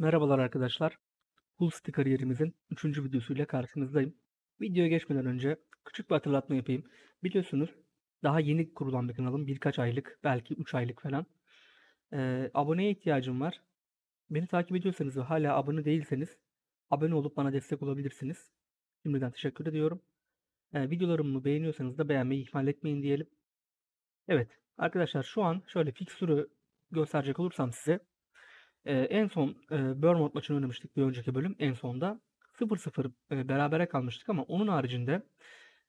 Merhabalar arkadaşlar. Hull City kariyerimizin 3. videosuyla karşınızdayım. Videoya geçmeden önce küçük bir hatırlatma yapayım. Biliyorsunuz daha yeni kurulan bir kanalım. Birkaç aylık, belki 3 aylık falan. Ee, aboneye ihtiyacım var. Beni takip ediyorsanız ve hala abone değilseniz abone olup bana destek olabilirsiniz. Şimdiden teşekkür ediyorum. Ee, videolarımı beğeniyorsanız da beğenmeyi ihmal etmeyin diyelim. Evet arkadaşlar şu an şöyle fikstürü gösterecek olursam size ee, en son e, Bournemouth maçını oynamıştık bir önceki bölüm en sonda. 0-0 e, berabere kalmıştık ama onun haricinde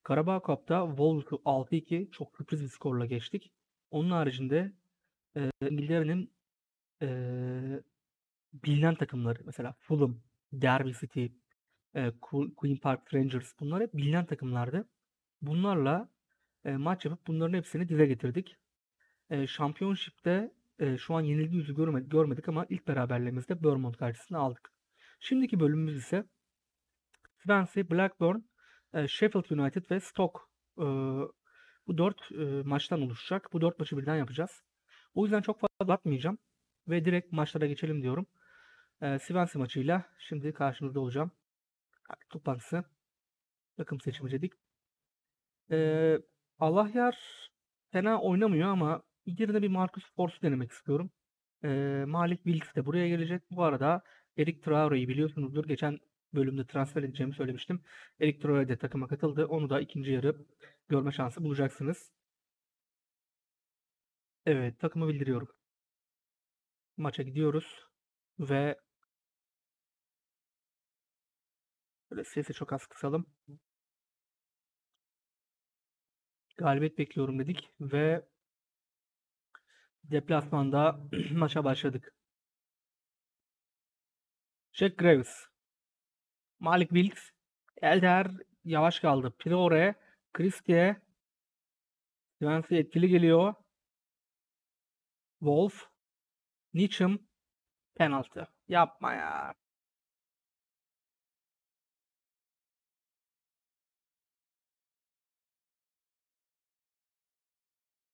Karabağ Cup'ta Wolves'u 6-2 çok sürpriz bir skorla geçtik. Onun haricinde e, İngiltere'nin e, bilinen takımları mesela Fulham, Derby City, e, Queen Park Rangers bunlar hep bilinen takımlardı. Bunlarla e, maç yapıp bunların hepsini dize getirdik. E, Championship'te e, şu an yenilgi yüzü görmedik, görmedik ama ilk beraberliğimizde Bournemouth karşısında aldık. Şimdiki bölümümüz ise Swansea, Blackburn, e, Sheffield United ve Stoke e, bu dört e, maçtan oluşacak. Bu dört maçı birden yapacağız. O yüzden çok fazla atmayacağım ve direkt maçlara geçelim diyorum. E, Swansea maçıyla şimdi karşınızda olacağım. Toplantısı. Takım seçimi dedik. E, Allah yar fena oynamıyor ama yerine bir Marcus Force'u denemek istiyorum. E, Malik Wilks de buraya gelecek. Bu arada Eric Traore'yi biliyorsunuzdur. Geçen bölümde transfer edeceğimi söylemiştim. Eric Traore de takıma katıldı. Onu da ikinci yarı görme şansı bulacaksınız. Evet takımı bildiriyorum. Maça gidiyoruz. Ve Böyle sesi çok az kısalım. Galibiyet bekliyorum dedik ve deplasmanda maça başladık. Jack Graves, Malik Wilks, Elder yavaş kaldı. Priore, Christie, Swansea etkili geliyor. Wolf, Nicham, penaltı. Yapma ya.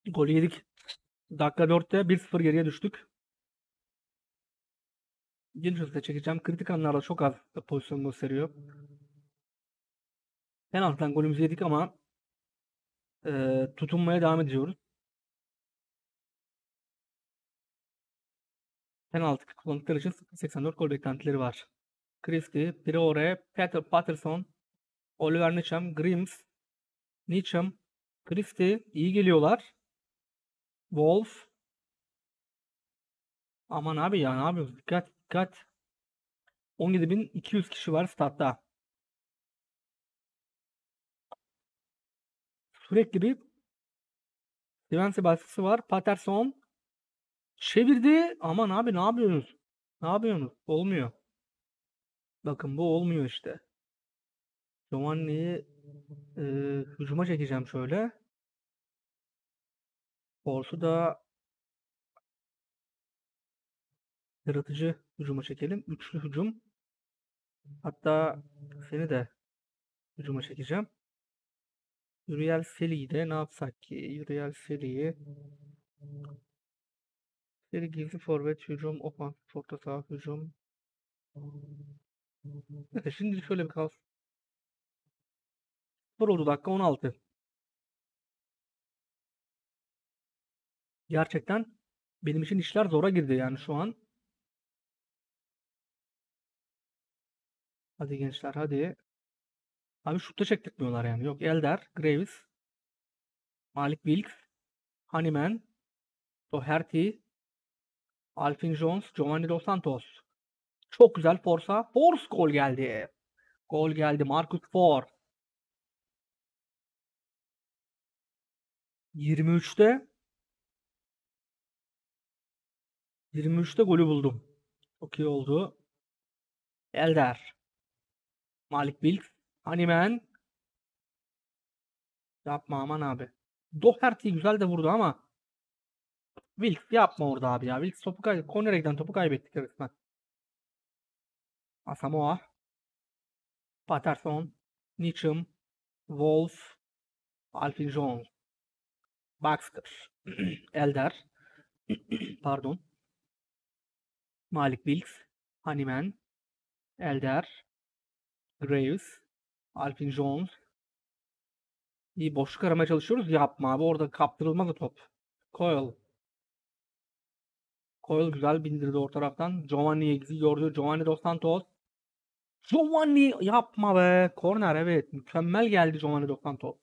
Gol yedik. Dakika 4'te 1-0 geriye düştük. Hızla çekeceğim. Kritik anlarda çok az pozisyon gösteriyor. Penaltıdan golümüzü yedik ama e, tutunmaya devam ediyoruz. Penaltı kullandıkları için 84 gol beklentileri var. Christie, Priore, Peter Patterson, Oliver Nicham, Grims, Nicham, Christie iyi geliyorlar. Wolf. Aman abi ya ne yapıyoruz? Dikkat dikkat. 17.200 kişi var statta. Sürekli bir Swansea baskısı var. Patterson çevirdi. Aman abi ne yapıyorsunuz? Ne yapıyorsunuz? Olmuyor. Bakın bu olmuyor işte. Giovanni'yi e, hücuma çekeceğim şöyle. Force'u da yaratıcı hücuma çekelim. Üçlü hücum. Hatta seni de hücuma çekeceğim. Uriel Seri'yi de ne yapsak ki? Uriel Seri'yi Seri gizli forvet hücum, ofansif orta saha hücum. Evet, şimdi şöyle bir kalsın. Spor oldu dakika 16. Gerçekten benim için işler zora girdi yani şu an. Hadi gençler hadi. Abi şutta çektirmiyorlar yani. Yok Elder, Graves, Malik Wilks, Honeyman, Doherty, Alvin Jones, Giovanni Dos Santos. Çok güzel Forza. Force gol geldi. Gol geldi. Marcus Ford. 23'te 23'te golü buldum. Çok iyi oldu. Elder. Malik Wilks. Hanimen. Yapma aman abi. Doherty güzel de vurdu ama Wilks yapma orada abi ya. Wilks topu kaybetti. Corner'den topu kaybettik resmen. Asamoah. Patterson. Nicham. Wolf. Alfin Jones. Baxter. Elder. Pardon. Malik Wilks, Haniman, Elder, Graves, Alvin Jones. İyi boşluk aramaya çalışıyoruz. Yapma abi. Orada kaptırılmaz top. Coyle. Coyle güzel bindirdi o taraftan. Giovanni Eggs'i gördü. Giovanni Dos Santos. Giovanni yapma be. Korner evet. Mükemmel geldi Giovanni Dos Santos.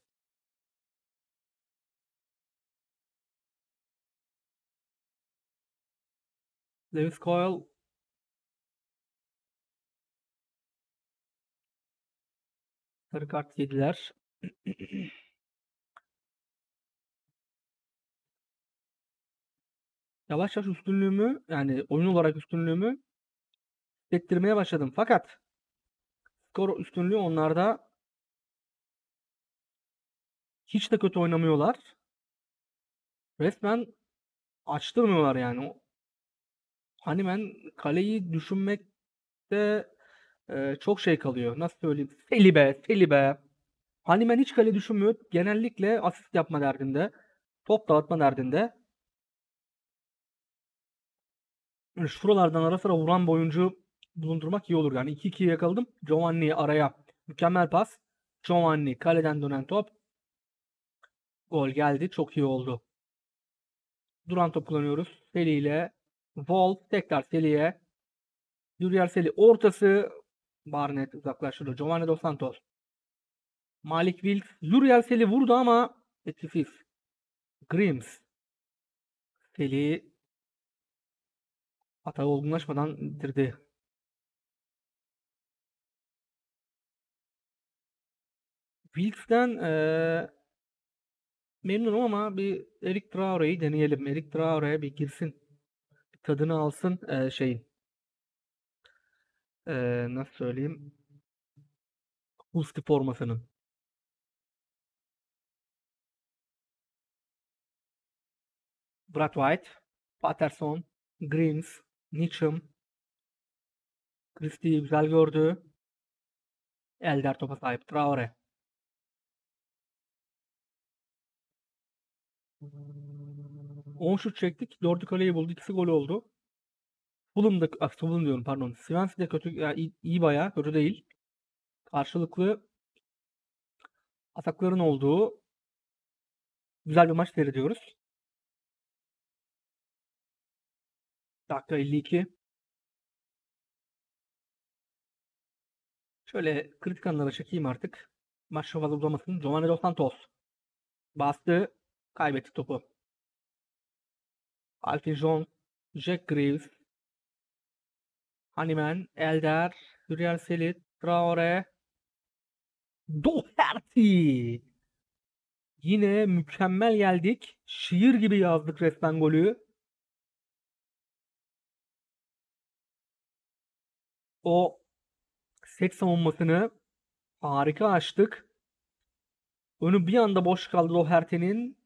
Lewis Coyle sarı kart yediler. Yavaş yavaş üstünlüğümü yani oyun olarak üstünlüğümü hissettirmeye başladım. Fakat skor üstünlüğü onlarda hiç de kötü oynamıyorlar. Resmen açtırmıyorlar yani. Hani ben kaleyi düşünmekte e, çok şey kalıyor. Nasıl söyleyeyim? Selibe, Selibe. Hani ben hiç kale düşünmüyor. Genellikle asist yapma derdinde. Top dağıtma derdinde. Yani şuralardan ara sıra vuran bir oyuncu bulundurmak iyi olur. Yani 2-2'ye yakaladım. Giovanni araya. Mükemmel pas. Giovanni kaleden dönen top. Gol geldi. Çok iyi oldu. Duran top kullanıyoruz. Seli ile Wolf tekrar Seli'ye. Yuriel Seli ortası. Barnett uzaklaştırdı. Giovanni Dos Santos. Malik Wilks. Yuriel Seli vurdu ama etkisiz. Grims. Seli hata olgunlaşmadan bitirdi. Wilks'ten eee memnunum ama bir Eric Traore'yi deneyelim. Eric Traore bir girsin. Tadını alsın eee, şeyin. Eee, nasıl söyleyeyim? Hulsti formasının. Brad White, Patterson, Grims, Mitchum, Christie'yi güzel gördü. Elder topa sahip. Traore. On şut çektik. Dördü kaleyi buldu. İkisi gol oldu. Fulham da, ah, Fulham diyorum pardon. Swansea de kötü, ya iyi, iyi bayağı kötü değil. Karşılıklı atakların olduğu güzel bir maç seyrediyoruz. Dakika 52. Şöyle kritik anlara çekeyim artık. Maç çok fazla uzamasın. Giovanni Dos Santos. Bastı. Kaybetti topu. Alfie Jones. Jack Greaves. Haniman. Elder. Hürriyel Selit. Traore. Doherty. Yine mükemmel geldik. Şiir gibi yazdık resmen golü. O set savunmasını harika açtık. Önü bir anda boş kaldı Doherty'nin.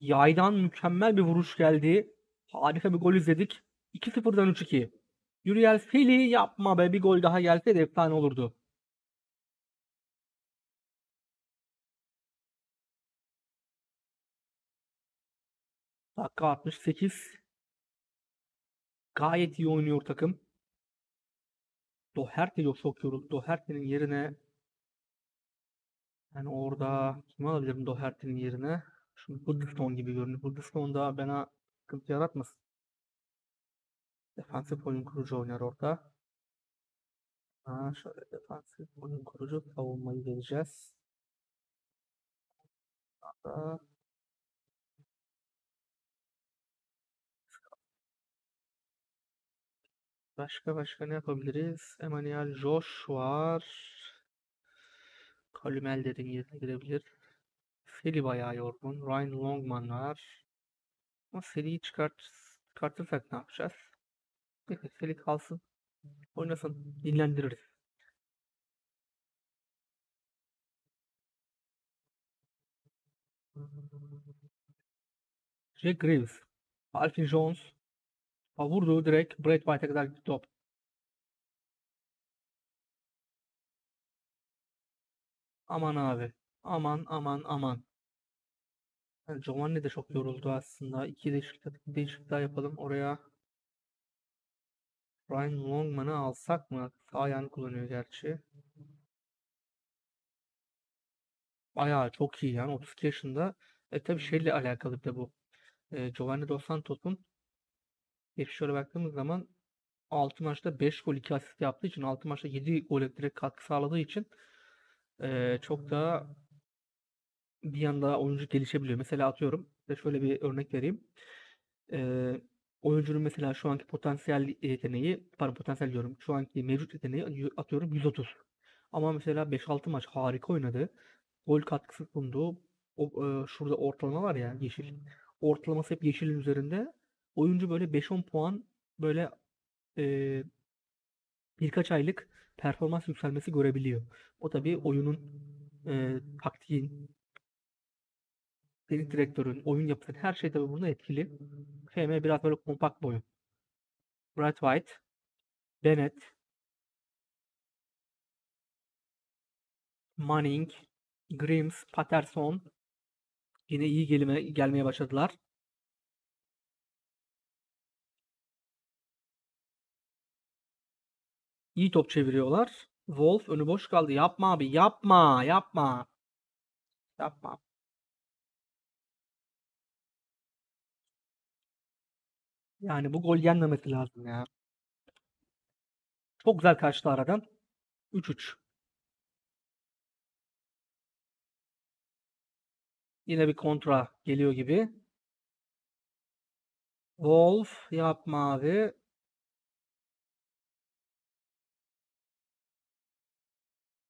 Yaydan mükemmel bir vuruş geldi. Harika bir gol izledik. 2-0'dan 3-2. Yuriel Feli yapma be bir gol daha gelse de efsane olurdu. Dakika 68. Gayet iyi oynuyor takım. Doherty yok çok yoruldu. Doherty'nin yerine yani orada kimi alabilirim Doherty'nin yerine? Şu Huddleston gibi görünüyor. Huddleston da bana sıkıntı yaratmasın. Defansif oyun kurucu oynar orada. Ha, şöyle defansif oyun kurucu savunmayı vereceğiz. Burada Başka başka ne yapabiliriz? Emmanuel Josh var. Kalümelder'in yerine girebilir. Seli bayağı yorgun. Ryan Longman var. Ama Seli'yi çıkart, çıkartırsak ne yapacağız? Neyse Seli kalsın. Oynasın. Dinlendiririz. Jack Greaves. Alfie Jones. Vurdu direkt. Brad White'a kadar gitti top. Aman abi. Aman aman aman. Yani Giovanni de çok yoruldu aslında. İki değişiklik, değişiklik daha yapalım. Oraya Ryan Longman'ı alsak mı? Ayağını kullanıyor gerçi. Bayağı çok iyi yani 32 yaşında. E tabii şeyle alakalı bir de bu. E, Giovanni Dos Santos'un geçmişlere baktığımız zaman 6 maçta 5 gol 2 asist yaptığı için 6 maçta 7 gole direkt katkı sağladığı için e, çok daha bir yanda oyuncu gelişebiliyor. Mesela atıyorum size şöyle bir örnek vereyim. E, oyuncunun mesela şu anki potansiyel yeteneği, pardon potansiyel diyorum. Şu anki mevcut yeteneği atıyorum 130. Ama mesela 5-6 maç harika oynadı. Gol katkısı sunduğu o, e, şurada ortalama var ya yeşil. Ortalaması hep yeşilin üzerinde. Oyuncu böyle 5-10 puan böyle e, birkaç aylık performans yükselmesi görebiliyor. O tabii oyunun e, taktiğin, teknik direktörün, oyun yapısının her şey tabii burada etkili. FM biraz böyle kompakt boyu. Bright White, Bennett, Manning, Grims, Patterson yine iyi gelime, gelmeye başladılar. İyi top çeviriyorlar. Wolf önü boş kaldı. Yapma abi. Yapma. Yapma. Yapma. Yani bu gol yenmemesi lazım ya. Çok güzel kaçtı aradan. 3-3. Yine bir kontra geliyor gibi. Wolf yapma abi.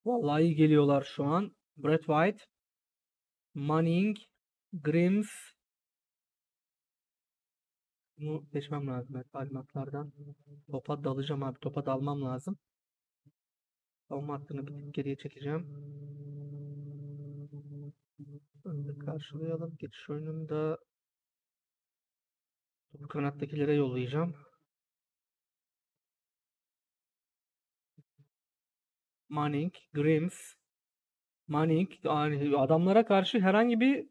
Vallahi iyi geliyorlar şu an. Brett White, Manning, Grims. Bunu seçmem lazım evet, talimatlardan. Topa dalacağım abi. Topa dalmam lazım. Savunma hattını bir tık geriye çekeceğim. Önde karşılayalım. Geçiş oyununda topu kanattakilere yollayacağım. Manning, Grims, Manning yani adamlara karşı herhangi bir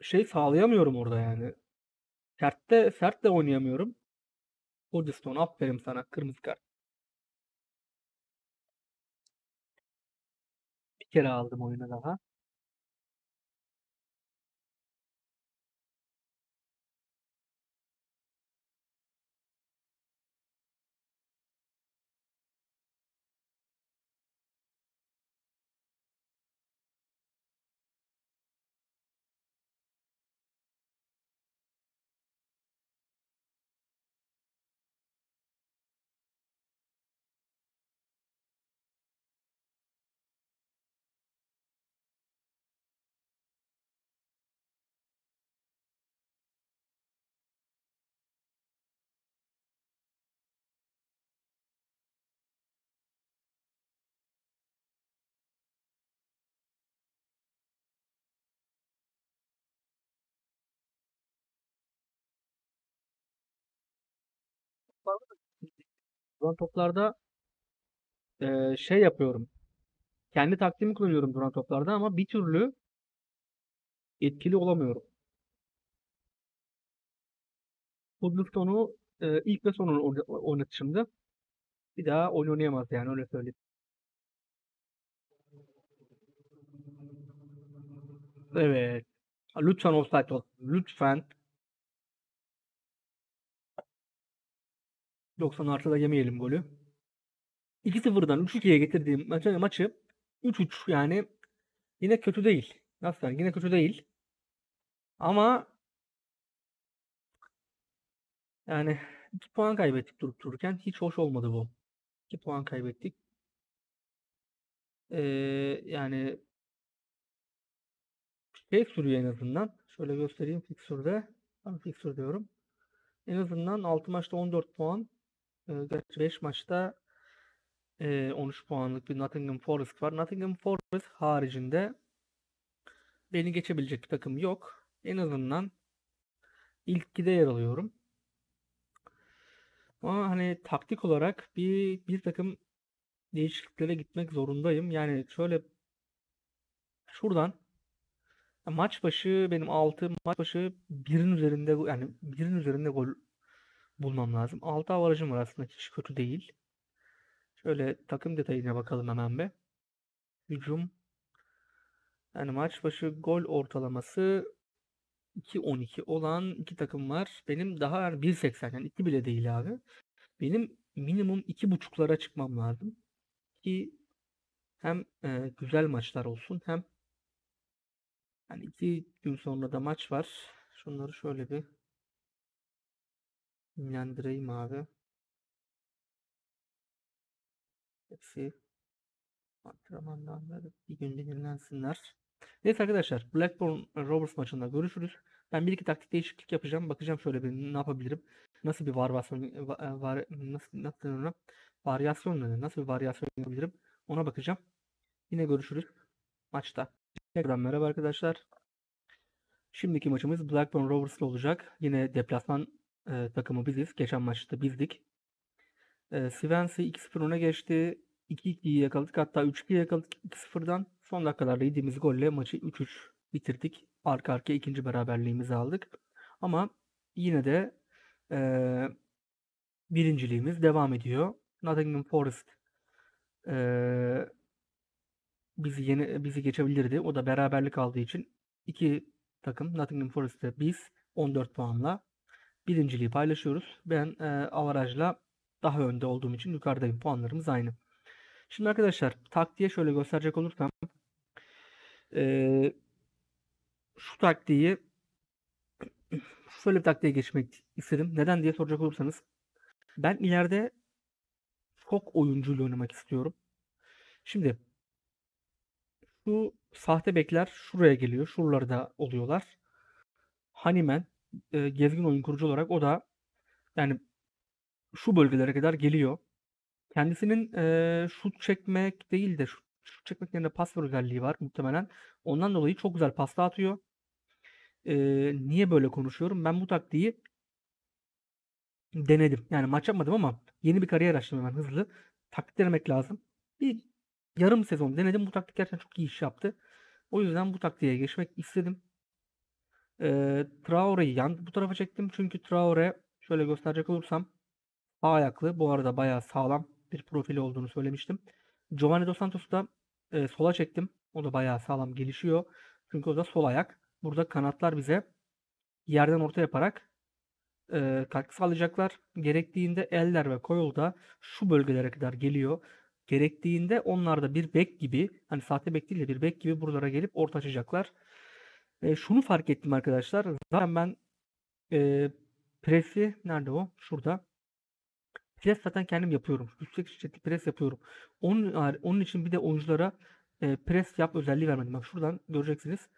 şey sağlayamıyorum orada yani. Sertte sert de oynayamıyorum. Goodstone aferin sana kırmızı kart. Bir kere aldım oyuna daha. Duran toplarda e, şey yapıyorum. Kendi taktiğimi kullanıyorum duran toplarda ama bir türlü etkili olamıyorum. Woodstone'u e, ilk ve son oynatışımda bir daha oyun oynayamaz yani öyle söyleyeyim. Evet. Lütfen offside ol. Lütfen. 90 artıda yemeyelim golü. 2-0'dan 3-2'ye getirdiğim maçı, maçı 3-3 yani yine kötü değil. Nasıl yani? Yine kötü değil. Ama yani 2 puan kaybettik durup dururken. Hiç hoş olmadı bu. 2 puan kaybettik. Ee, yani şey sürüyor en azından. Şöyle göstereyim fixture'da. Ben fixture diyorum. En azından 6 maçta 14 puan. Ee, 5 maçta e, 13 puanlık bir Nottingham Forest var. Nottingham Forest haricinde beni geçebilecek bir takım yok. En azından ilk 2'de yer alıyorum. Ama hani taktik olarak bir bir takım değişikliklere gitmek zorundayım. Yani şöyle şuradan maç başı benim 6 maç başı birin üzerinde yani birin üzerinde gol bulmam lazım. 6 avarajım var aslında hiç kötü değil. Şöyle takım detayına bakalım hemen bir. Hücum. Yani maç başı gol ortalaması 2.12 olan iki takım var. Benim daha yani 1.80 yani 2 bile değil abi. Benim minimum 2.5'lara çıkmam lazım. Ki hem e, güzel maçlar olsun hem yani iki gün sonra da maç var. Şunları şöyle bir dinlendireyim abi. Hepsi antrenmandan bir gün dinlensinler. Neyse arkadaşlar Blackburn Rovers maçında görüşürüz. Ben bir iki taktik değişiklik yapacağım. Bakacağım şöyle bir ne yapabilirim. Nasıl bir varyasyon var, nasıl nasıl ona varyasyon nasıl bir varyasyon yapabilirim ona bakacağım. Yine görüşürüz maçta. Tekrar merhaba arkadaşlar. Şimdiki maçımız Blackburn Rovers olacak. Yine deplasman e, takımı biziz. Geçen maçta bizdik. E, Swansea 2-0 öne geçti. 2-2'yi yakaladık. Hatta 3-2'yi yakaladık 2-0'dan. Son dakikalarda yediğimiz golle maçı 3-3 bitirdik. Arka arkaya ikinci beraberliğimizi aldık. Ama yine de e, birinciliğimiz devam ediyor. Nottingham Forest e, bizi yeni bizi geçebilirdi. O da beraberlik aldığı için iki takım Nottingham Forest'te biz 14 puanla birinciliği paylaşıyoruz. Ben e, avarajla daha önde olduğum için yukarıdayım. Puanlarımız aynı. Şimdi arkadaşlar taktiğe şöyle gösterecek olursam e, şu taktiği şöyle bir taktiğe geçmek istedim. Neden diye soracak olursanız ben ileride çok oyuncuyla oynamak istiyorum. Şimdi şu sahte bekler şuraya geliyor. Şuralarda oluyorlar. Hanimen e, gezgin oyun kurucu olarak o da yani şu bölgelere kadar geliyor. Kendisinin e, şut çekmek değil de şut, şut çekmek yerine pas ver özelliği var muhtemelen. Ondan dolayı çok güzel pasta atıyor. E, niye böyle konuşuyorum? Ben bu taktiği denedim. Yani maç yapmadım ama yeni bir kariyer açtım hemen hızlı. Taktik denemek lazım. Bir yarım sezon denedim. Bu taktik gerçekten çok iyi iş yaptı. O yüzden bu taktiğe geçmek istedim. E, Traore'yi yan bu tarafa çektim. Çünkü Traore şöyle gösterecek olursam sağ ayaklı. Bu arada bayağı sağlam bir profili olduğunu söylemiştim. Giovanni Dos Santos'u da e, sola çektim. O da bayağı sağlam gelişiyor. Çünkü o da sol ayak. Burada kanatlar bize yerden orta yaparak e, katkı sağlayacaklar. Gerektiğinde eller ve koyul da şu bölgelere kadar geliyor. Gerektiğinde onlar da bir bek gibi hani sahte bek değil de bir bek gibi buralara gelip orta açacaklar. E, şunu fark ettim arkadaşlar. Zaten ben e, presi nerede o? Şurada. Pres zaten kendim yapıyorum. Yüksek şiddetli pres yapıyorum. Onun, onun için bir de oyunculara e, pres yap özelliği vermedim. Bak şuradan göreceksiniz.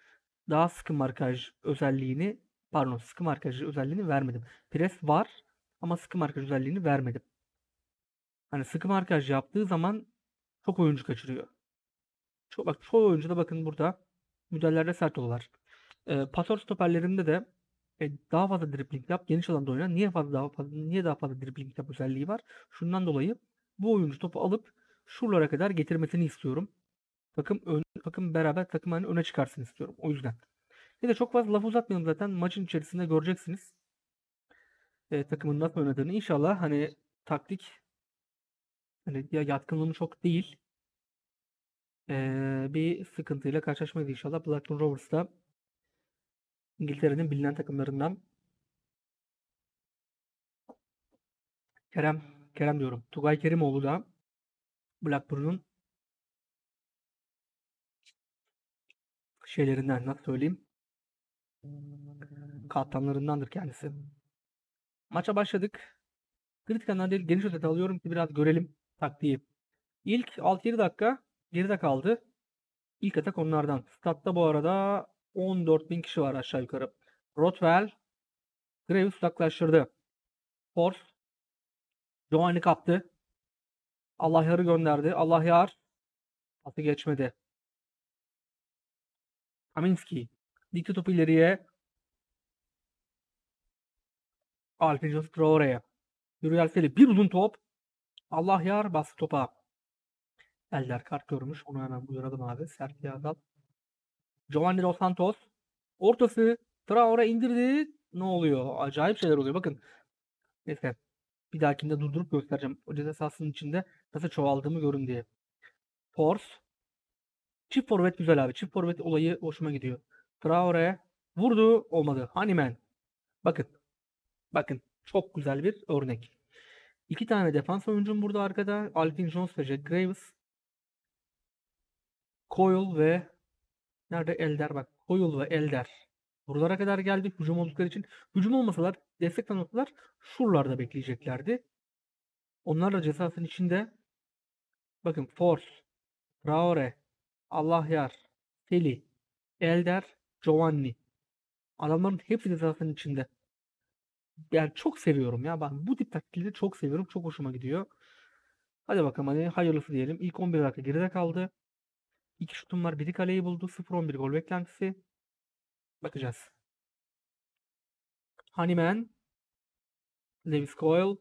Daha sıkı markaj özelliğini pardon sıkı markaj özelliğini vermedim. Pres var ama sıkı markaj özelliğini vermedim. Hani sıkı markaj yaptığı zaman çok oyuncu kaçırıyor. Çok, bak çoğu oyuncu da bakın burada müdahalelerde sert olurlar. E, pasör stoperlerinde de e, daha fazla dribbling yap, geniş alanda oyna. Niye fazla daha fazla niye daha fazla dribbling yap özelliği var? Şundan dolayı bu oyuncu topu alıp şuralara kadar getirmesini istiyorum. Takım ön, takım beraber takım hani öne çıkarsın istiyorum. O yüzden. Bir de çok fazla laf uzatmayalım zaten. Maçın içerisinde göreceksiniz. E, takımın nasıl oynadığını. İnşallah hani taktik hani ya yatkınlığım çok değil. E, bir sıkıntıyla karşılaşmayız inşallah. Blackburn Rovers'ta İngiltere'nin bilinen takımlarından Kerem Kerem diyorum. Tugay Kerimoğlu da Blackburn'un şeylerinden nasıl söyleyeyim kaptanlarındandır kendisi. Maça başladık. Kritik anlar geniş özet alıyorum ki biraz görelim taktiği. İlk 6-7 dakika geride kaldı. İlk atak onlardan. Statta bu arada 14 bin kişi var aşağı yukarı. Rothwell Graves uzaklaştırdı. Force Giovanni kaptı. Allah yarı gönderdi. Allah yar. Atı geçmedi. Kaminski. Dikti topu ileriye. Alfred Traore'ye. Yürüyel Feli. Bir uzun top. Allah yar bastı topa. Eller kart görmüş. Onu hemen uyaralım abi. Sert bir adam. Giovanni Dos Santos. Ortası Traore indirdi. Ne oluyor? Acayip şeyler oluyor. Bakın. Neyse. Bir dahakinde durdurup göstereceğim. O ceza sahasının içinde nasıl çoğaldığımı görün diye. Force. Çift forvet güzel abi. Çift forvet olayı hoşuma gidiyor. Traore vurdu. Olmadı. Hanimen. Bakın. Bakın. Çok güzel bir örnek. İki tane defans oyuncum burada arkada. Alvin Jones ve Jack Graves. Coyle ve nerede Elder bak. Coyle ve Elder. Buralara kadar geldi hücum oldukları için. Hücum olmasalar, destek tanımasalar şuralarda bekleyeceklerdi. Onlar da cezasının içinde bakın Force, Traore, Allah yar, Feli, Elder, Giovanni. Adamların hepsi cezasının içinde. Yani çok seviyorum ya. Ben bu tip taktikleri çok seviyorum. Çok hoşuma gidiyor. Hadi bakalım hani hayırlısı diyelim. İlk 11 dakika geride kaldı. İki şutum var. Biri kaleyi buldu. 0-11 gol beklentisi. Bakacağız. Honeyman. Lewis Coyle.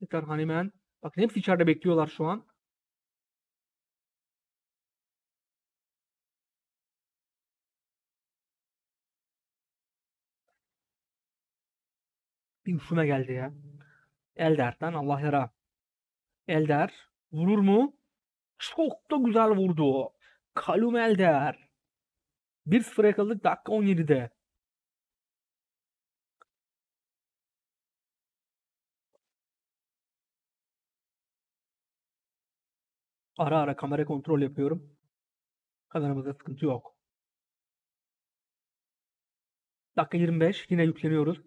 Tekrar Honeyman. Bakın hepsi içeride bekliyorlar şu an. Bir üşüme geldi ya. Elder'den Allah yara. Elder vurur mu? Çok da güzel vurdu. Kalum Elder. 1-0 yakaladık dakika 17'de. Ara ara kamera kontrol yapıyorum. Kameramızda sıkıntı yok. Dakika 25. Yine yükleniyoruz.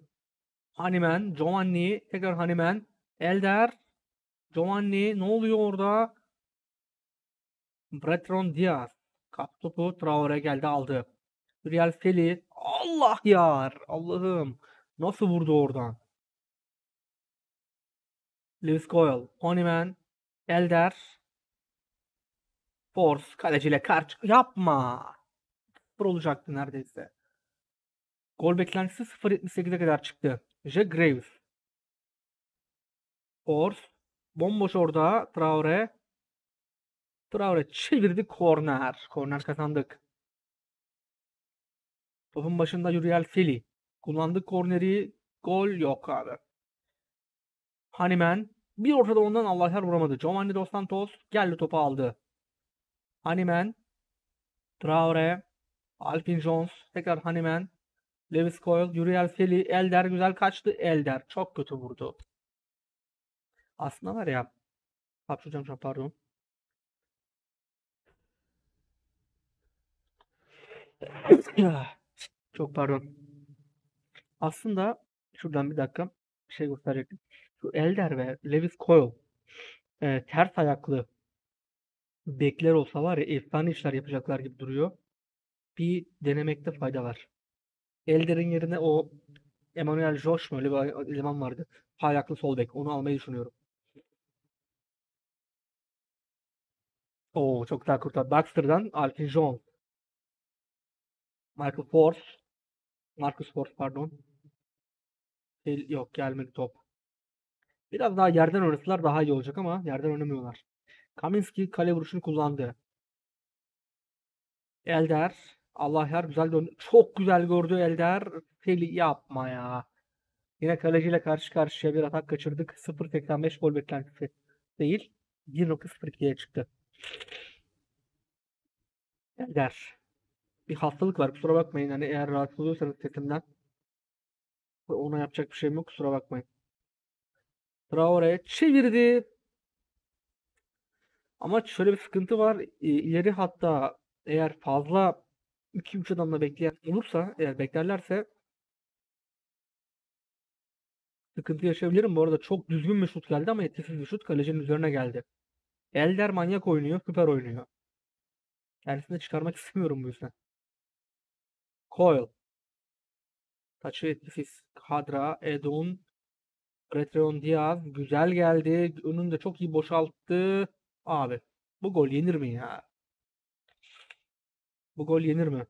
Hanimen, Giovanni, tekrar Hanimen, Elder, Giovanni ne oluyor orada? Bretron Diaz. Kap topu Traore geldi aldı. Real Feli. Allah yar. Allah'ım. Nasıl vurdu oradan? Lewis Coyle. Honeyman. Elder. Force. Kaleciyle karşı. Yapma. 0 olacaktı neredeyse. Gol beklentisi 0.78'e kadar çıktı. Jack Graves. Force. Bomboş orada. Traore. Traore çevirdi korner. Korner kazandık. Topun başında Uriel Fili. Kullandık korneri. Gol yok abi. Hanimen. Bir ortada ondan Allah'lar vuramadı. Giovanni Dos Santos geldi topu aldı. Hanimen. Traore. Alvin Jones. Tekrar Hanimen. Lewis Coyle. Uriel Fili. Elder güzel kaçtı. Elder çok kötü vurdu. Aslında var ya. Hapşuracağım şu pardon. Çok pardon. Aslında şuradan bir dakika bir şey gösterecektim. Şu Elder ve Lewis Coyle e, ters ayaklı bekler olsa var ya efsane işler yapacaklar gibi duruyor. Bir denemekte fayda var. Elder'in yerine o Emmanuel Josh mu öyle bir eleman vardı. Ayaklı sol bek. Onu almayı düşünüyorum. Oo çok daha kurtar. Baxter'dan Alvin Jones. Michael Force. Marcus Force pardon. Değil, yok gelmedi top. Biraz daha yerden oynasalar daha iyi olacak ama yerden oynamıyorlar. Kaminski kale vuruşunu kullandı. Elder. Allah yer güzel döndü. Çok güzel gördü Elder. Feli yapma ya. Yine kaleciyle karşı karşıya bir atak kaçırdık. 0.85 gol beklentisi değil. 1.02'ye çıktı. Elder bir hastalık var. Kusura bakmayın. Hani eğer rahatsız oluyorsanız sesimden ona yapacak bir şeyim yok. Kusura bakmayın. Traore çevirdi. Ama şöyle bir sıkıntı var. İleri hatta eğer fazla 2-3 adamla bekleyen olursa eğer beklerlerse sıkıntı yaşayabilirim. Bu arada çok düzgün bir şut geldi ama etkisiz bir şut kalecinin üzerine geldi. Elder manyak oynuyor. Süper oynuyor. Kendisini çıkarmak istemiyorum bu yüzden. Coil. Taçı etkisiz. Kadra, Edun, Retreon Diaz. Güzel geldi. Önünde çok iyi boşalttı. Abi bu gol yenir mi ya? Bu gol yenir mi?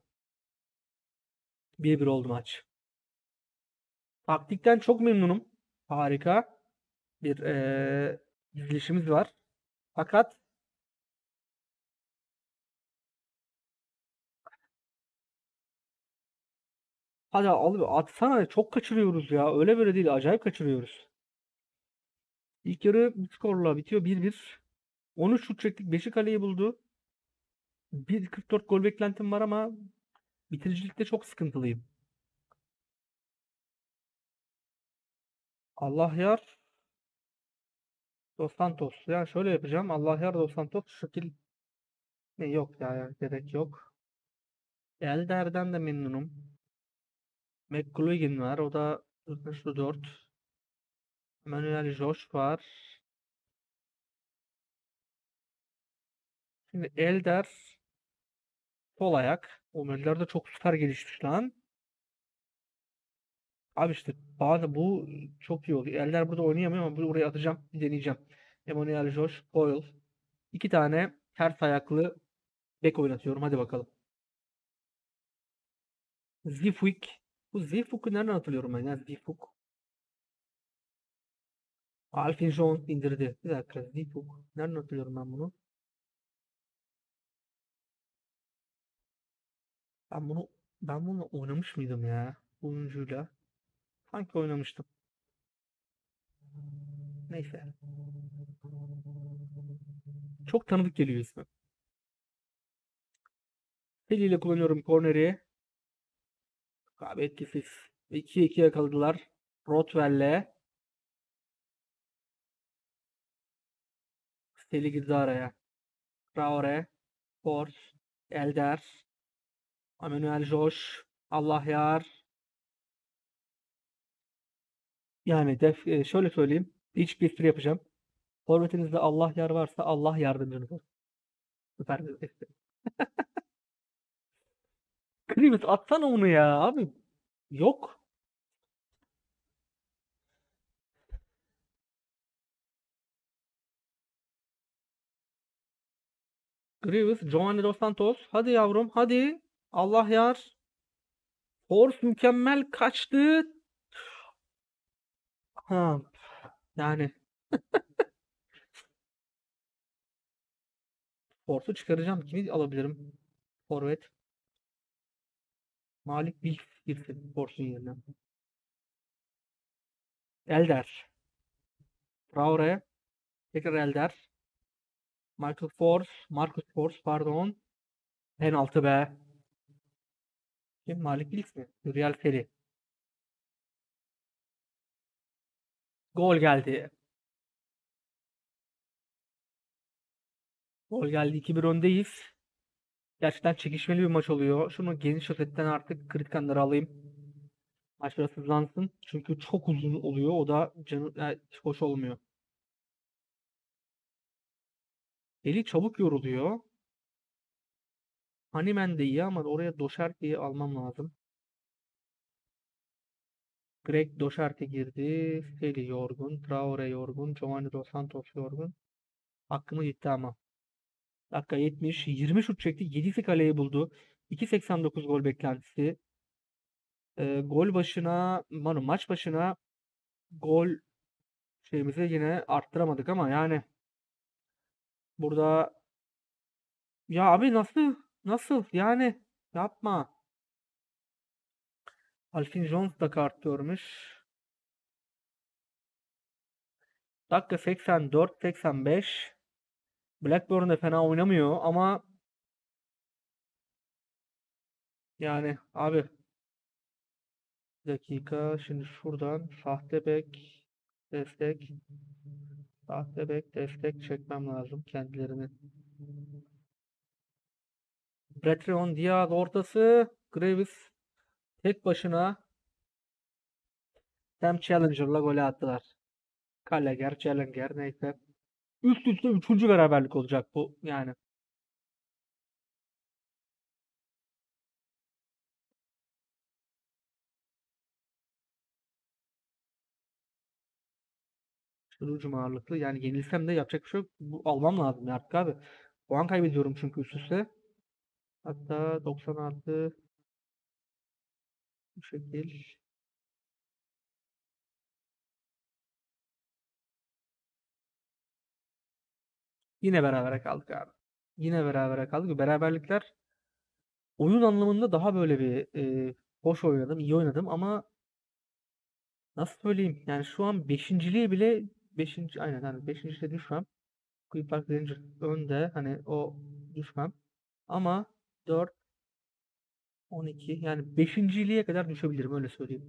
1-1 oldu maç. Taktikten çok memnunum. Harika. Bir ee, dizilişimiz var. Fakat Hadi abi atsana çok kaçırıyoruz ya. Öyle böyle değil. Acayip kaçırıyoruz. İlk yarı skorla bitiyor 1-1. 13 şut çektik. 5'i kaleyi buldu. 1.44 gol beklentim var ama bitiricilikte çok sıkıntılıyım. Allah yar Dos Santos. Ya şöyle yapacağım. Allah yar Dos Santos şekil ne yok ya, ya gerek yok. Elder'den de memnunum. McGuigan var. O da 4. Manuel Josh var. Şimdi Elder sol ayak. O Elder de çok süper gelişmiş lan. Abi işte bazı bu çok iyi oluyor. Elder burada oynayamıyor ama buraya atacağım. Bir deneyeceğim. Emmanuel Josh, Boyle. İki tane ters ayaklı bek oynatıyorum. Hadi bakalım. Zifuk. Bu Zifuk'u nereden hatırlıyorum ben ya? Zifuk. Alfin Jones indirdi. Bir dakika. Zifuk. Nereden hatırlıyorum ben bunu? Ben bunu ben bunu oynamış mıydım ya? Oyuncuyla. Sanki oynamıştım. Neyse. Çok tanıdık geliyor ismi. Eliyle kullanıyorum korneri. Abi etkisiz. 2-2 yakaladılar. Rotwell'le. Steli girdi araya. Traore. Force. Elder. Emmanuel Josh. Allah yar. Yani def, e, şöyle söyleyeyim. İç bir yapacağım. Forvetinizde Allah yar varsa Allah yardımcınız olsun. Süper bir. Krivet atsana onu ya abi. Yok. Grievous, Giovanni Dos Santos. Hadi yavrum, hadi. Allah yar. Force mükemmel kaçtı. Ha. Yani. Force'u çıkaracağım. Kimi alabilirim? Forvet. Malik Bilf girsin Force'un yerine. Elder. Traore. Tekrar Elder. Michael Force. Marcus Force pardon. Penaltı be. Kim? Malik Bilf mi? Real Feri. Gol geldi. Gol geldi. 2-1 öndeyiz. Gerçekten çekişmeli bir maç oluyor. Şunu geniş özetten artık kritik anları alayım. Maç biraz hızlansın. Çünkü çok uzun oluyor. O da canı yani hoş olmuyor. Eli çabuk yoruluyor. Hanimen de iyi ama oraya Doşerte'yi almam lazım. Greg Doşerte girdi. Feli yorgun. Traore yorgun. Giovanni Dos Santos yorgun. Hakkımı gitti ama. Dakika 70. 20 şut çekti. 7'si kaleyi buldu. 2.89 gol beklentisi. Ee, gol başına, manu maç başına gol şeyimizi yine arttıramadık ama yani burada ya abi nasıl nasıl yani yapma. Alfin Jones da kart görmüş. Dakika 84 85 Blackburn de fena oynamıyor ama yani abi dakika şimdi şuradan sahte bek destek sahte bek destek çekmem lazım kendilerini. Bretreon Diaz ortası Graves tek başına Sam Challenger'la gol attılar. Kaleger, Challenger neyse. Üst üste üçüncü beraberlik olacak bu yani. Hücum ağırlıklı. Yani yenilsem de yapacak bir şey yok. Bu almam lazım artık abi. Puan kaybediyorum çünkü üst üste. Hatta 96 bu şekil. Yine berabere kaldık abi. Yine berabere kaldık. Beraberlikler oyun anlamında daha böyle bir e, hoş oynadım, iyi oynadım ama nasıl söyleyeyim? Yani şu an beşinciliğe bile 5. aynen hani 5. işte düşmem. Queen Park Rangers önde hani o düşmem. Ama 4 12 yani 5.liğe kadar düşebilirim öyle söyleyeyim.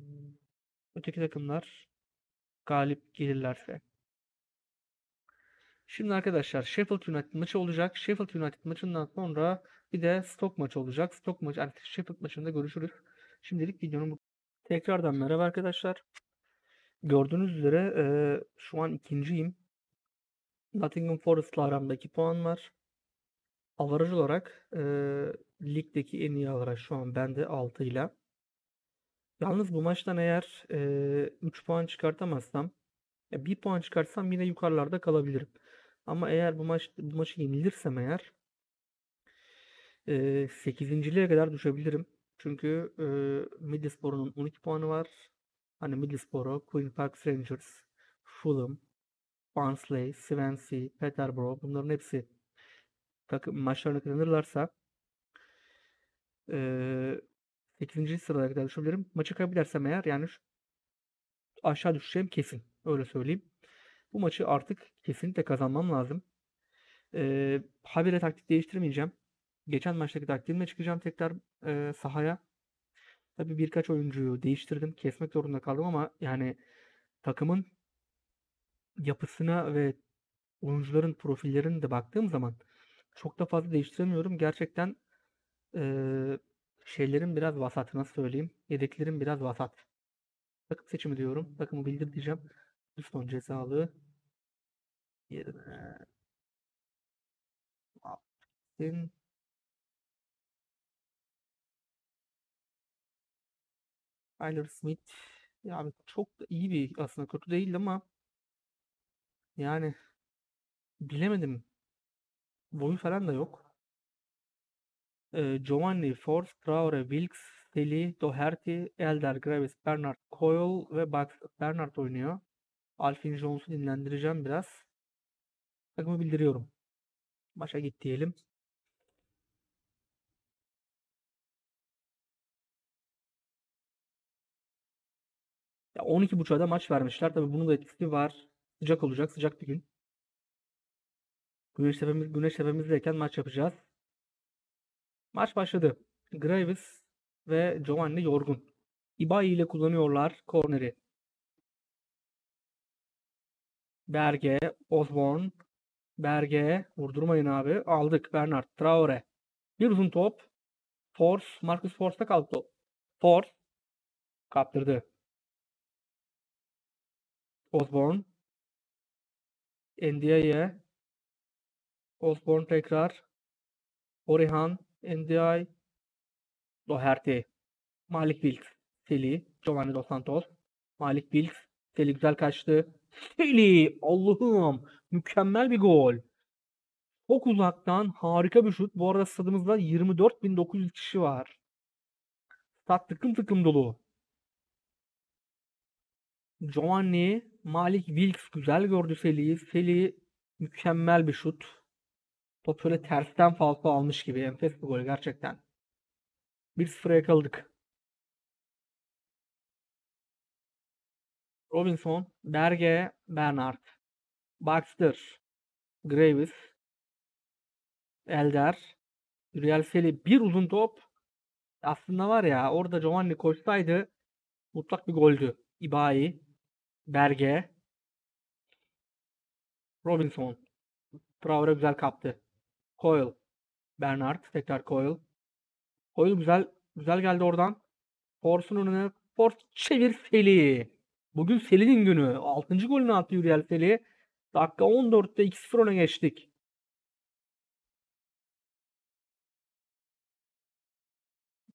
Öteki takımlar galip gelirlerse. Şimdi arkadaşlar Sheffield United maçı olacak. Sheffield United maçından sonra bir de Stoke maçı olacak. Stoke maçı, yani Sheffield maçında görüşürüz. Şimdilik videonun bu. Tekrardan merhaba arkadaşlar. Gördüğünüz üzere e, şu an ikinciyim. Nottingham Forest'la aramda 2 puan var. Avaraj olarak e, ligdeki en iyi avaraj şu an bende 6 ile. Yalnız bu maçtan eğer e, 3 puan çıkartamazsam, ya 1 puan çıkarsam yine yukarılarda kalabilirim. Ama eğer bu maç bu maçı yenilirsem eğer e, 8.liğe kadar düşebilirim. Çünkü e, Middlesbrough'un 12 puanı var. Hani Middlesbrough, Queen Park Rangers, Fulham, Barnsley, Swansea, Peterborough bunların hepsi takım maçlarını kazanırlarsa e, 8. sıraya kadar düşebilirim. Maçı kaybedersem eğer yani aşağı düşeceğim kesin. Öyle söyleyeyim. Bu maçı artık kesinlikle kazanmam lazım. E, habire taktik değiştirmeyeceğim. Geçen maçtaki taktiğimle çıkacağım tekrar e, sahaya. Tabii birkaç oyuncuyu değiştirdim. Kesmek zorunda kaldım ama yani takımın yapısına ve oyuncuların profillerine de baktığım zaman çok da fazla değiştiremiyorum. Gerçekten e, şeylerin biraz vasat. Nasıl söyleyeyim? Yedeklerin biraz vasat. Takım seçimi diyorum. Takımı bildir. Lütfen cezalı yerine Austin Tyler Smith yani çok da iyi bir aslında kötü değil ama yani bilemedim. Boyu falan da yok. Ee, Giovanni, Force, Traore, Wilkes, Deli, Doherty, Elder, Graves, Bernard, Coyle ve Bernard oynuyor. Alfin Jones'u dinlendireceğim biraz. Takımı bildiriyorum. Maça git diyelim. Ya 12.30'a da maç vermişler. Tabii bunun da etkisi var. Sıcak olacak. Sıcak bir gün. Güneş tepemiz, güneş tepemizdeyken maç yapacağız. Maç başladı. Graves ve Giovanni yorgun. Ibai ile kullanıyorlar korneri. Berge, Osborne, Berge, vurdurmayın abi. Aldık Bernard, Traore. Bir uzun top. Force, Marcus Force'da kaldı. Force kaptırdı. Osborne. Ndiaye. Osborne tekrar. Orihan. Ndiaye. Doherty. Malik Wilks. Seli. Giovanni Dos Santos. Malik Wilks. Seli güzel kaçtı. Seli. Allah'ım. Mükemmel bir gol. Çok uzaktan harika bir şut. Bu arada stadımızda 24.900 kişi var. Stat tıkım tıkım dolu. Giovanni, Malik Wilks güzel gördü Seli'yi. Seli mükemmel bir şut. Top şöyle tersten falso almış gibi. Enfes bir gol gerçekten. 1-0'a yakaladık. Robinson, Berge, Bernard, Baxter, Graves, Elder, Uriel Seli bir uzun top. Aslında var ya orada Giovanni koşsaydı mutlak bir goldü. Ibai, Berge, Robinson, Traore güzel kaptı. Coyle, Bernard, tekrar Coyle. Coyle güzel güzel geldi oradan. Force'un önüne Force çevir Seli. Bugün Seli'nin günü. 6. golünü attı Uriel Seli. Dakika 14'te 2-0 öne geçtik.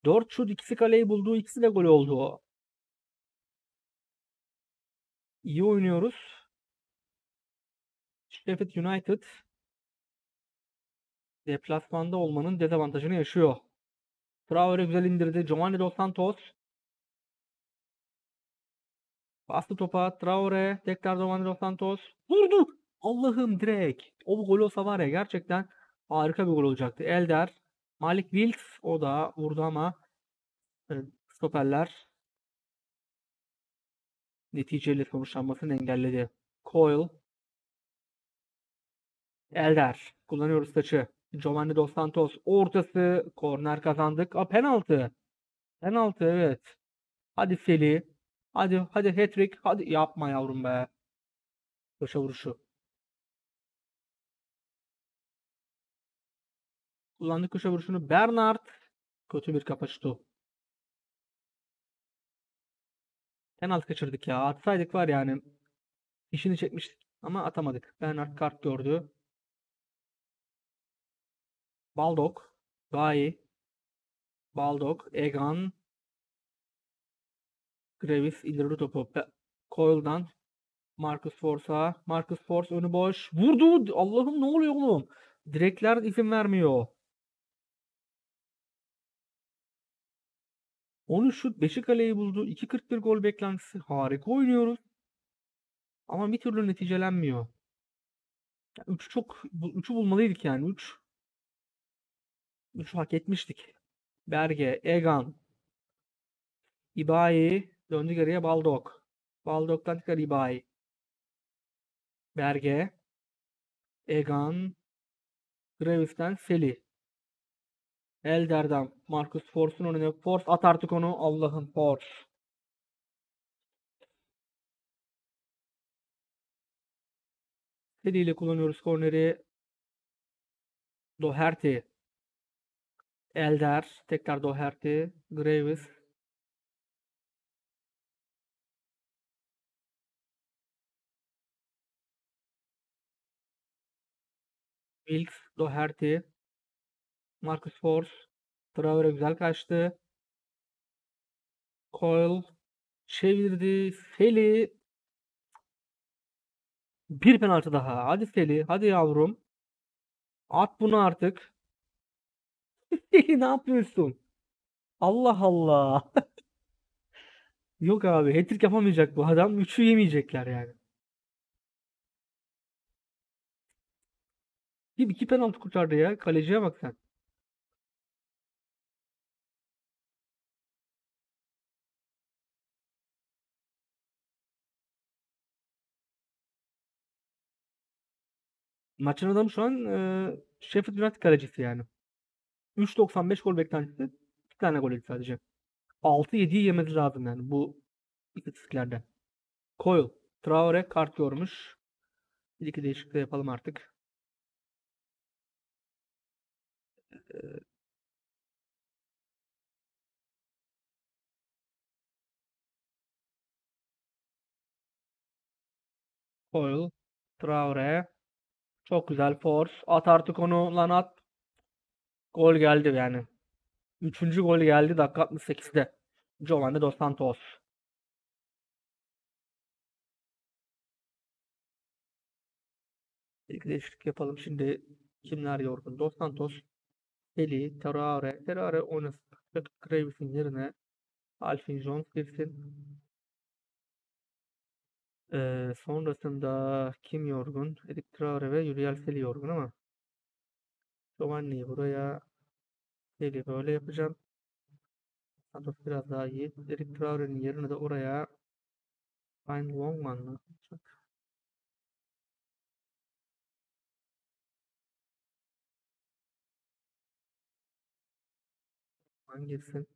Dört şut ikisi kaleyi buldu. ikisi de gol oldu. İyi oynuyoruz. Sheffield United deplasmanda olmanın dezavantajını yaşıyor. Traore güzel indirdi. Giovanni Dos Santos bastı topa. Traore tekrar Giovanni Dos Santos vurdu. Allah'ım direkt. O gol olsa var ya gerçekten harika bir gol olacaktı. Elder Malik Wilks o da vurdu ama stoperler neticeyle sonuçlanmasını engelledi. Coyle Elder. Kullanıyoruz taçı. Giovanni Dos Santos. Ortası. Korner kazandık. A penaltı. Penaltı evet. Hadi Feli. Hadi hadi hat-trick. Hadi yapma yavrum be. Köşe vuruşu. Kullandık köşe vuruşunu. Bernard. Kötü bir kafa şutu. Penaltı kaçırdık ya. Atsaydık var yani. İşini çekmiştik. Ama atamadık. Bernard kart gördü. Baldok. Gayi. Baldok. Egan. Gravis ileri topu. Coyle'dan. Marcus Force'a. Marcus Force önü boş. Vurdu. Allah'ım ne oluyor oğlum? Direkler izin vermiyor. 13 şut 5'i kaleyi buldu. 2.41 gol beklentisi. Harika oynuyoruz. Ama bir türlü neticelenmiyor. 3 çok 3'ü bulmalıydık yani. 3 3 hak etmiştik. Berge, Egan, Ibai döndü geriye Baldok. Baldok'tan tekrar Ibai. Berge, Egan, Gravis'ten Seli. Elder'den Marcus Force'un önüne. Force at artık onu. Allah'ım Force. Seli ile kullanıyoruz korneri. Doherty. Elder. Tekrar Doherty. Graves. Wilkes. Doherty. Marcus Force. Traore güzel kaçtı. Coyle. Çevirdi. Feli. Bir penaltı daha. Hadi Feli. Hadi yavrum. At bunu artık. Feli ne yapıyorsun? Allah Allah. Yok abi. Hat-trick yapamayacak bu adam. Üçü yemeyecekler yani. Bir iki penaltı kurtardı ya. Kaleciye bak sen. Maçın adamı şu an e, Sheffield United kalecisi yani. 3.95 gol beklentisi. 2 tane gol yedi sadece. 6-7'yi yemesi lazım yani bu istatistiklerden. Coyle. Traore kart görmüş. Bir iki değişiklik yapalım artık. Coyle. Traore. Çok güzel force. At artık onu lan at. Gol geldi yani. Üçüncü gol geldi dakika 68'de. Giovanni Dos Santos. İlk değişiklik yapalım. Şimdi kimler yorgun? Dos Santos, Eli, Traore. Traore oynasın. Graves'in yerine Alfin Jones girsin. Ee, sonrasında kim yorgun? Erik Traore ve Uriel Seli yorgun ama Giovanni'yi buraya Seli böyle yapacağım. Santos biraz daha iyi. Erik Traore'nin yerine de oraya Ryan Longman mı? yapacak? Longman girsin.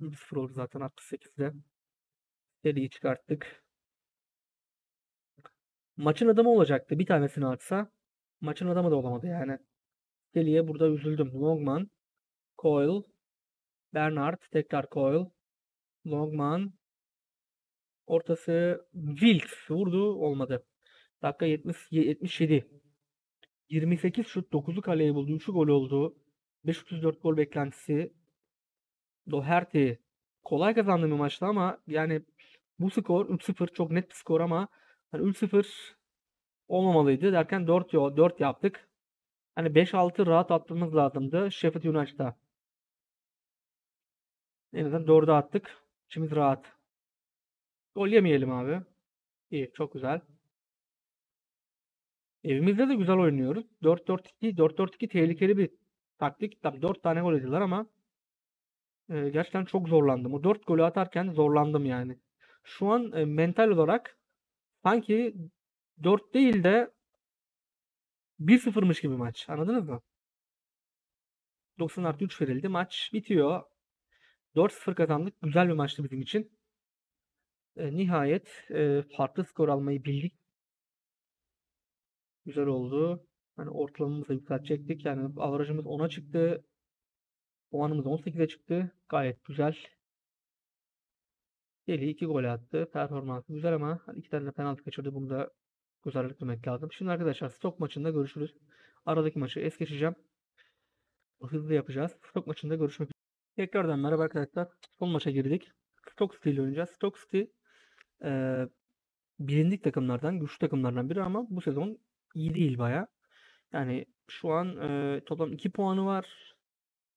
1-0 oldu zaten 68'de. Seli'yi çıkarttık. Maçın adamı olacaktı. Bir tanesini atsa. Maçın adamı da olamadı yani. Seli'ye burada üzüldüm. Longman, Coyle, Bernard, tekrar Coyle, Longman, ortası Wilkes vurdu olmadı. Dakika 70, 77. 28 şut 9'u kaleye buldu. 3'ü gol oldu. 534 gol beklentisi. Doherty kolay kazandı bir maçta ama yani bu skor 3-0 çok net bir skor ama hani 3-0 olmamalıydı derken 4 yo 4 yaptık. Hani 5-6 rahat atmamız lazımdı Sheffield United'da. En azından 4'e attık. İçimiz rahat. Gol yemeyelim abi. İyi, çok güzel. Evimizde de güzel oynuyoruz. 4-4-2, 4-4-2 tehlikeli bir taktik. Tabii 4 tane gol yediler ama e, gerçekten çok zorlandım. O 4 golü atarken zorlandım yani. Şu an e, mental olarak sanki 4 değil de 1-0'mış gibi maç. Anladınız mı? 90 artı 3 verildi. Maç bitiyor. 4-0 kazandık. Güzel bir maçtı bizim için. E, nihayet e, farklı skor almayı bildik. Güzel oldu. Hani ortalamamızı yükseltecektik. Yani avarajımız 10'a çıktı. Puanımız 18'e çıktı. Gayet güzel. Deli 2 gol attı. Performansı güzel ama hani iki tane de penaltı kaçırdı. Bunu da ardı etmemek lazım. Şimdi arkadaşlar stok maçında görüşürüz. Aradaki maçı es geçeceğim. Hızlı yapacağız. Stok maçında görüşmek üzere. Tekrardan merhaba arkadaşlar. Son maça girdik. Stoke City ile oynayacağız. Stoke City eee, bilindik takımlardan, güçlü takımlardan biri ama bu sezon iyi değil baya. Yani şu an eee, toplam 2 puanı var.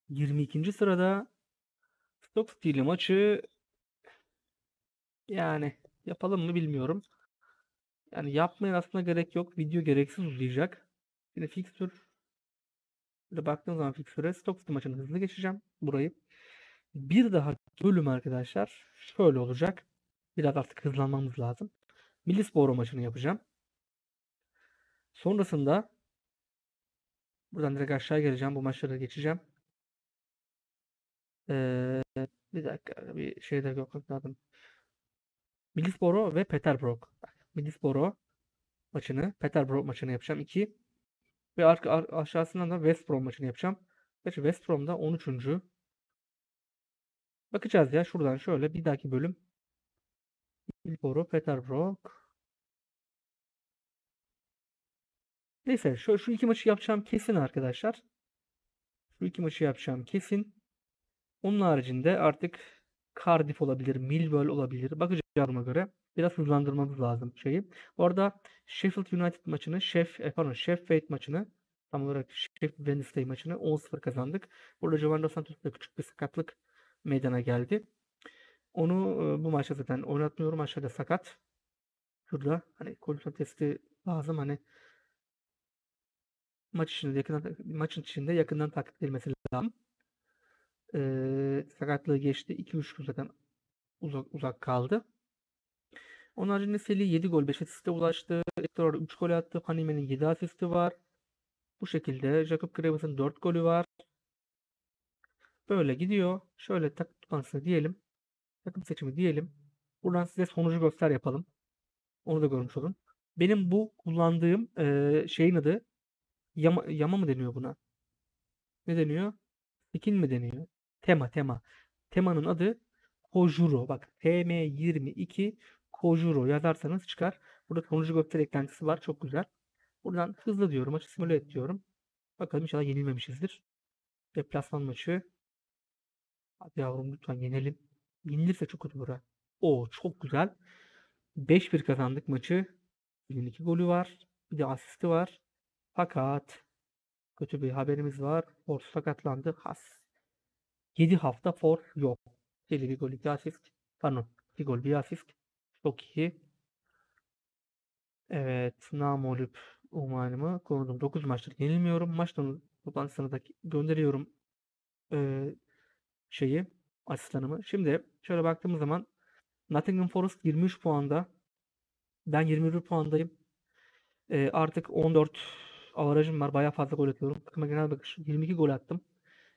22. sırada. Stoke City ile maçı yani yapalım mı bilmiyorum. Yani yapmaya aslında gerek yok. Video gereksiz uzayacak. Yine fixture Böyle baktığım zaman fixture'e City maçını hızlı geçeceğim burayı. Bir daha bölüm arkadaşlar şöyle olacak. Biraz artık hızlanmamız lazım. Middlesbrough maçını yapacağım. Sonrasında buradan direkt aşağı geleceğim. Bu maçları geçeceğim. Ee, bir dakika bir şey de yok lazım. Middlesbrough ve Peterborough. Middlesbrough maçını, Peterborough maçını yapacağım. 2 ve arka, ar- aşağısından da West Brom maçını yapacağım. Gerçi West Brom'da 13. Bakacağız ya şuradan şöyle bir dahaki bölüm. Middlesbrough, Peterborough. Neyse şu, şu iki maçı yapacağım kesin arkadaşlar. Şu iki maçı yapacağım kesin. Onun haricinde artık Cardiff olabilir, Millwall olabilir. Bakacağız duruma göre. Biraz hızlandırmamız lazım şeyi. Bu arada Sheffield United maçını, Sheff, e, pardon, Sheffield maçını tam olarak Sheffield Wednesday maçını 10-0 kazandık. Burada Giovanni Dos Santos'ta küçük bir sakatlık meydana geldi. Onu e, bu maçta zaten oynatmıyorum. Aşağıda sakat. Şurada hani kondisyon testi lazım. Hani maç içinde yakından maçın içinde yakından takip edilmesi lazım. Ee, sakatlığı geçti. 2-3 gün zaten uzak, uzak kaldı. Onun haricinde Seli 7 gol 5 asiste ulaştı. Ektor 3 gol attı. Hanime'nin 7 asisti var. Bu şekilde Jacob Graves'ın 4 golü var. Böyle gidiyor. Şöyle takım toplantısı diyelim. Takım seçimi diyelim. Buradan size sonucu göster yapalım. Onu da görmüş olun. Benim bu kullandığım eee, şeyin adı yama, yama mı deniyor buna? Ne deniyor? Skin mi deniyor? Tema tema. Temanın adı Kojuro. Bak TM22 Kojuro yazarsanız çıkar. Burada sonucu göster eklentisi var. Çok güzel. Buradan hızlı diyorum. Maçı simüle et diyorum. Bakalım inşallah yenilmemişizdir. Deplasman maçı. Hadi yavrum lütfen yenelim. Yenilirse çok kötü bura. Oo çok güzel. 5-1 kazandık maçı. 22 golü var. Bir de asisti var. Fakat kötü bir haberimiz var. Force sakatlandı. Has. 7 hafta Force yok. 51 gol 2 asist. Pardon. 2 gol 1 asist. Çok iyi. Evet. Namolup umanımı korudum. 9 maçtır yenilmiyorum. Maç sonu toplantısına da gönderiyorum eee, şeyi asistanımı. Şimdi şöyle baktığımız zaman Nottingham Forest 23 puanda. Ben 21 puandayım. Eee, artık 14 avarajım var. Bayağı fazla gol atıyorum. Takıma genel bakış 22 gol attım.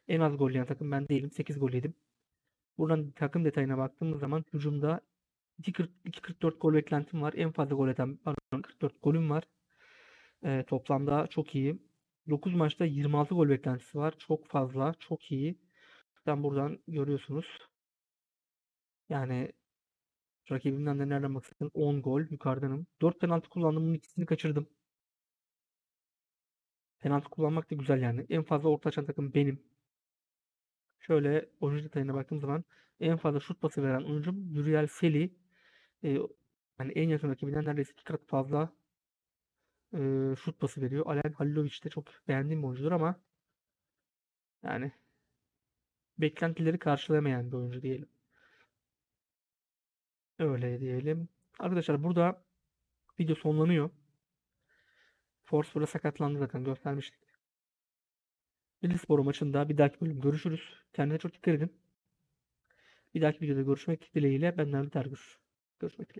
En az gol yiyen takım ben değilim. 8 gol yedim. Buradan takım detayına baktığımız zaman hücumda 2.40 2.44 gol beklentim var. En fazla gol atan pardon 44 golüm var. Eee, toplamda çok iyi. 9 maçta 26 gol beklentisi var. Çok fazla. Çok iyi. Zaten buradan görüyorsunuz. Yani rakibimden de nereden baksanız 10 gol yukarıdanım. 4 penaltı kullandım. Bunun ikisini kaçırdım. Penaltı kullanmak da güzel yani. En fazla orta açan takım benim. Şöyle oyuncu detayına baktığım zaman en fazla şut pası veren oyuncum Yuriel Seli. Ee, yani en yakın rakibinden neredeyse iki kat fazla e, şut pası veriyor. Alen Halilovic de çok beğendiğim oyuncudur ama yani beklentileri karşılayamayan bir oyuncu diyelim. Öyle diyelim. Arkadaşlar burada video sonlanıyor. Burada sakatlandı zaten göstermiştik. Middlesbrough maçında bir dahaki bölüm görüşürüz. Kendinize çok dikkat edin. Bir dahaki videoda görüşmek dileğiyle benden Ergür. Görüşmek dileğiyle.